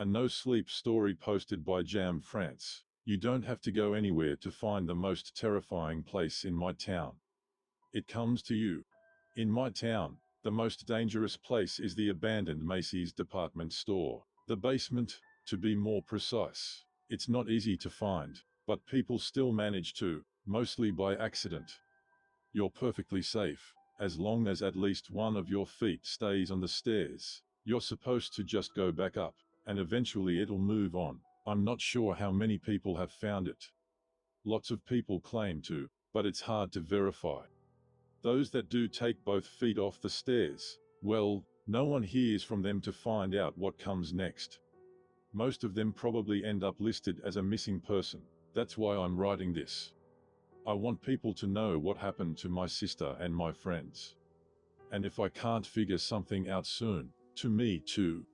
A no sleep story posted by JamFranz. You don't have to go anywhere to find the most terrifying place in my town. It comes to you. In my town, the most dangerous place is the abandoned Macy's department store. The basement, to be more precise. It's not easy to find, but people still manage to, mostly by accident. You're perfectly safe, as long as at least one of your feet stays on the stairs. You're supposed to just go back up, and eventually it'll move on. I'm not sure how many people have found it. Lots of people claim to, but it's hard to verify. Those that do take both feet off the stairs, well, no one hears from them to find out what comes next. Most of them probably end up listed as a missing person. That's why I'm writing this. I want people to know what happened to my sister and my friends. And if I can't figure something out soon, to me too.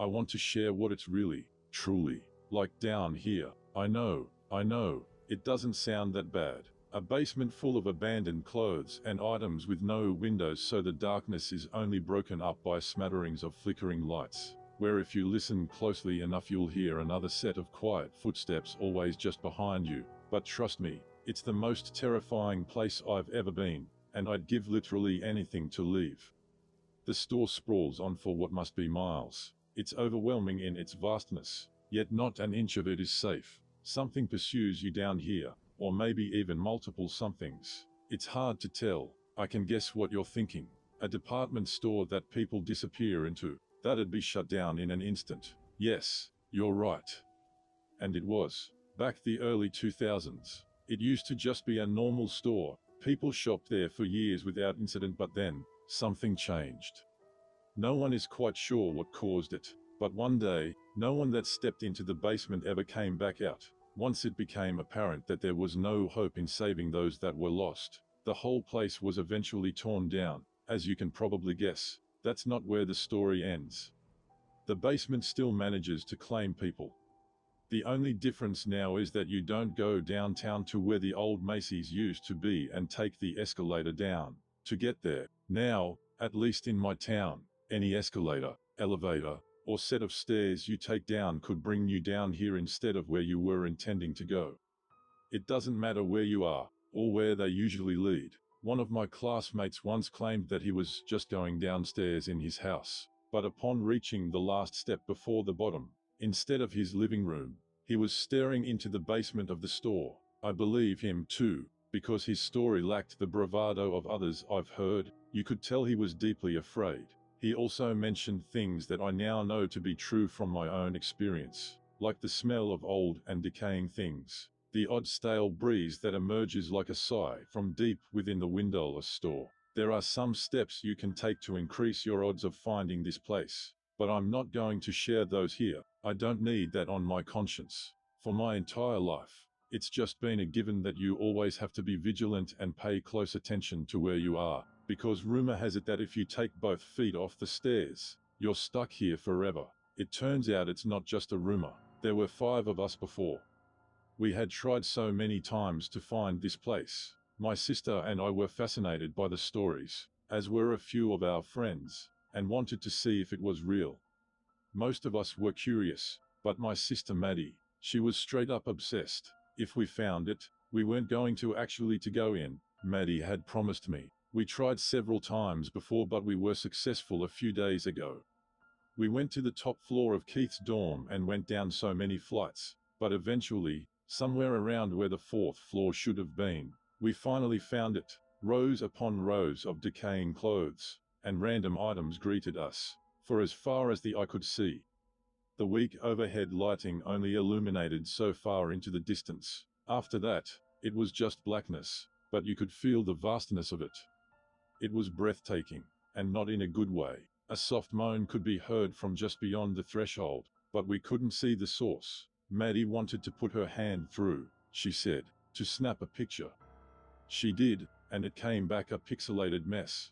I want to share what it's really, truly, like down here. I know, I know, it doesn't sound that bad. A basement full of abandoned clothes and items with no windows so the darkness is only broken up by smatterings of flickering lights, where if you listen closely enough you'll hear another set of quiet footsteps always just behind you. But trust me, it's the most terrifying place I've ever been, and I'd give literally anything to leave. The store sprawls on for what must be miles. It's overwhelming in its vastness, yet not an inch of it is safe. Something pursues you down here, or maybe even multiple somethings. It's hard to tell. I can guess what you're thinking. A department store that people disappear into. That'd be shut down in an instant. Yes, you're right. And it was. Back the early 2000s. It used to just be a normal store. People shopped there for years without incident but then, something changed. No one is quite sure what caused it. But one day, no one that stepped into the basement ever came back out. Once it became apparent that there was no hope in saving those that were lost, the whole place was eventually torn down. As you can probably guess, that's not where the story ends. The basement still manages to claim people. The only difference now is that you don't go downtown to where the old Macy's used to be and take the escalator down. To get there, now, at least in my town, any escalator, elevator, or set of stairs you take down could bring you down here instead of where you were intending to go. It doesn't matter where you are, or where they usually lead. One of my classmates once claimed that he was just going downstairs in his house, but upon reaching the last step before the bottom, instead of his living room, he was staring into the basement of the store. I believe him too, because his story lacked the bravado of others I've heard, you could tell he was deeply afraid. He also mentioned things that I now know to be true from my own experience, like the smell of old and decaying things, the odd stale breeze that emerges like a sigh from deep within the windowless store. There are some steps you can take to increase your odds of finding this place, but I'm not going to share those here. I don't need that on my conscience. For my entire life, it's just been a given that you always have to be vigilant and pay close attention to where you are because rumor has it that if you take both feet off the stairs, you're stuck here forever. It turns out it's not just a rumor. There were five of us before. We had tried so many times to find this place. My sister and I were fascinated by the stories, as were a few of our friends, and wanted to see if it was real. Most of us were curious, but my sister Maddie, she was straight up obsessed. If we found it, we weren't going to actually to go in, Maddie had promised me. We tried several times before but we were successful a few days ago. We went to the top floor of Keith's dorm and went down so many flights, but eventually, somewhere around where the fourth floor should have been, we finally found it. Rows upon rows of decaying clothes and random items greeted us, for as far as the eye could see. The weak overhead lighting only illuminated so far into the distance. After that, it was just blackness, but you could feel the vastness of it. It was breathtaking, and not in a good way. A soft moan could be heard from just beyond the threshold, but we couldn't see the source. Maddie wanted to put her hand through, she said, to snap a picture. She did, and it came back a pixelated mess.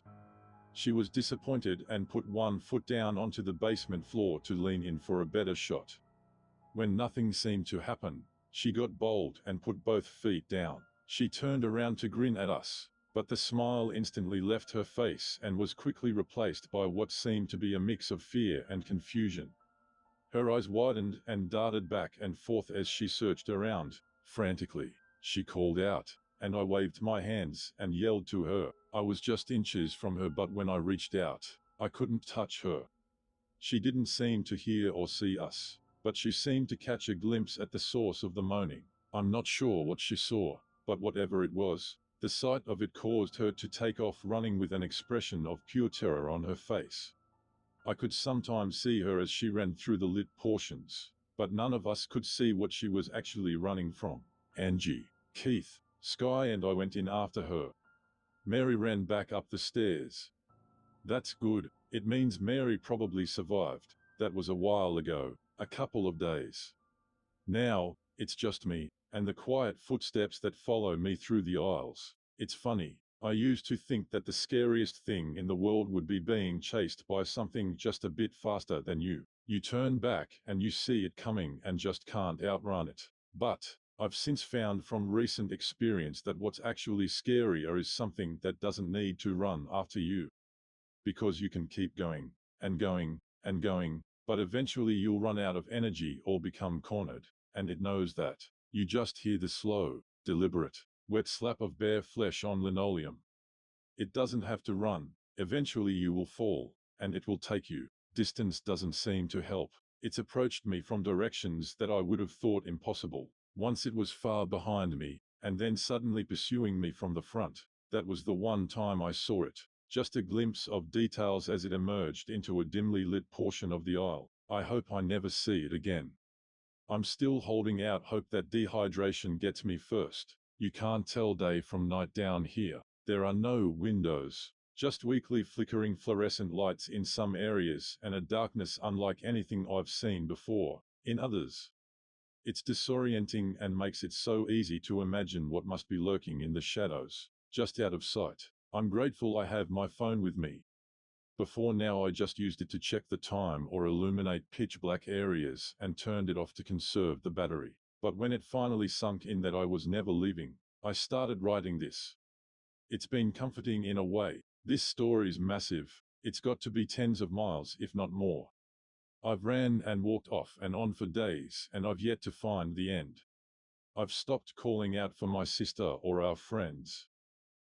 She was disappointed and put one foot down onto the basement floor to lean in for a better shot. When nothing seemed to happen, she got bold and put both feet down. She turned around to grin at us, but the smile instantly left her face and was quickly replaced by what seemed to be a mix of fear and confusion. Her eyes widened and darted back and forth as she searched around. Frantically, she called out, and I waved my hands and yelled to her. I was just inches from her but when I reached out, I couldn't touch her. She didn't seem to hear or see us, but she seemed to catch a glimpse at the source of the moaning. I'm not sure what she saw, but whatever it was, the sight of it caused her to take off running with an expression of pure terror on her face. I could sometimes see her as she ran through the lit portions, but none of us could see what she was actually running from. Angie, Keith, Sky and I went in after her. Mary ran back up the stairs. That's good, it means Mary probably survived. That was a while ago, a couple of days. Now, it's just me, and the quiet footsteps that follow me through the aisles. It's funny, I used to think that the scariest thing in the world would be being chased by something just a bit faster than you. You turn back and you see it coming and just can't outrun it. But, I've since found from recent experience that what's actually scarier is something that doesn't need to run after you. Because you can keep going, and going, and going, but eventually you'll run out of energy or become cornered, and it knows that. You just hear the slow, deliberate, wet slap of bare flesh on linoleum. It doesn't have to run, eventually you will fall, and it will take you. Distance doesn't seem to help. It's approached me from directions that I would have thought impossible. Once it was far behind me, and then suddenly pursuing me from the front. That was the one time I saw it. Just a glimpse of details as it emerged into a dimly lit portion of the aisle. I hope I never see it again. I'm still holding out hope that dehydration gets me first. You can't tell day from night down here. There are no windows, just weakly flickering fluorescent lights in some areas and a darkness unlike anything I've seen before in others. It's disorienting and makes it so easy to imagine what must be lurking in the shadows, just out of sight. I'm grateful I have my phone with me, before now I just used it to check the time or illuminate pitch black areas and turned it off to conserve the battery. But when it finally sunk in that I was never leaving, I started writing this. It's been comforting in a way. This story's massive. It's got to be tens of miles, if not more. I've ran and walked off and on for days, and I've yet to find the end. I've stopped calling out for my sister or our friends.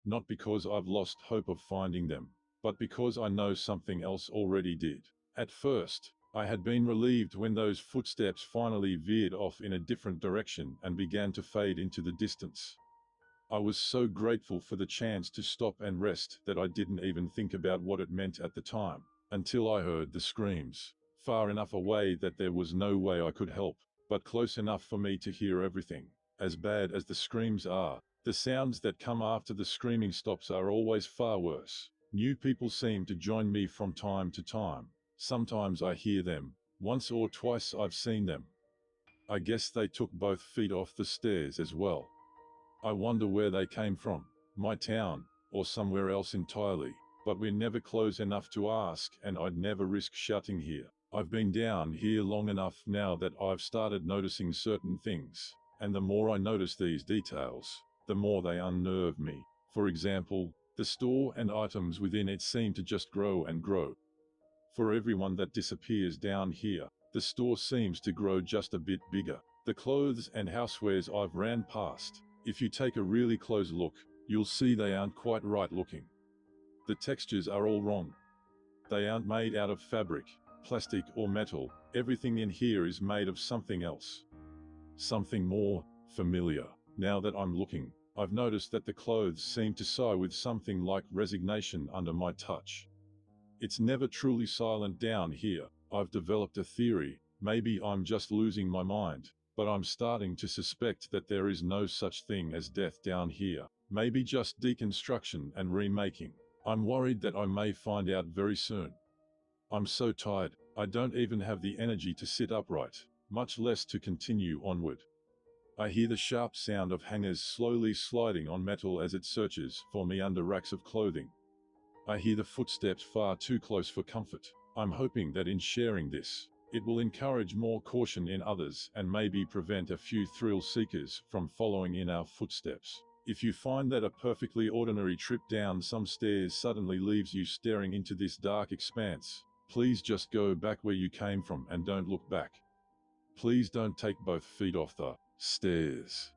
Not because I've lost hope of finding them, but because I know something else already did. At first, I had been relieved when those footsteps finally veered off in a different direction and began to fade into the distance. I was so grateful for the chance to stop and rest that I didn't even think about what it meant at the time, until I heard the screams, far enough away that there was no way I could help, but close enough for me to hear everything. As bad as the screams are, the sounds that come after the screaming stops are always far worse. New people seem to join me from time to time. Sometimes I hear them. Once or twice I've seen them. I guess they took both feet off the stairs as well. I wonder where they came from. My town, or somewhere else entirely. But we're never close enough to ask and I'd never risk shutting here. I've been down here long enough now that I've started noticing certain things. And the more I notice these details, the more they unnerve me. For example, the store and items within it seem to just grow and grow. For everyone that disappears down here, the store seems to grow just a bit bigger. The clothes and housewares I've ran past, if you take a really close look, you'll see they aren't quite right looking. The textures are all wrong. They aren't made out of fabric, plastic or metal, everything in here is made of something else. Something more familiar. Now that I'm looking, I've noticed that the clothes seem to sigh with something like resignation under my touch. It's never truly silent down here. I've developed a theory, maybe I'm just losing my mind, but I'm starting to suspect that there is no such thing as death down here. Maybe just deconstruction and remaking. I'm worried that I may find out very soon. I'm so tired, I don't even have the energy to sit upright, much less to continue onward. I hear the sharp sound of hangers slowly sliding on metal as it searches for me under racks of clothing. I hear the footsteps far too close for comfort. I'm hoping that in sharing this, it will encourage more caution in others and maybe prevent a few thrill seekers from following in our footsteps. If you find that a perfectly ordinary trip down some stairs suddenly leaves you staring into this dark expanse, Please just go back where you came from and don't look back. Please don't take both feet off the stairs.